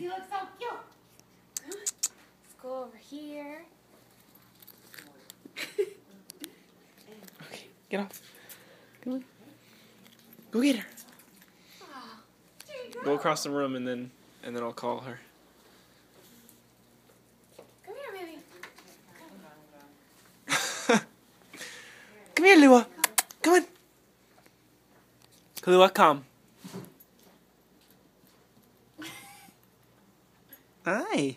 You look so cute. Let's go over here. Okay, get off. Come on. Go get her. Oh, go. Go across the room and then and then I'll call her. Come here, baby. come here, Lua. Come on. Lua, come. Hi.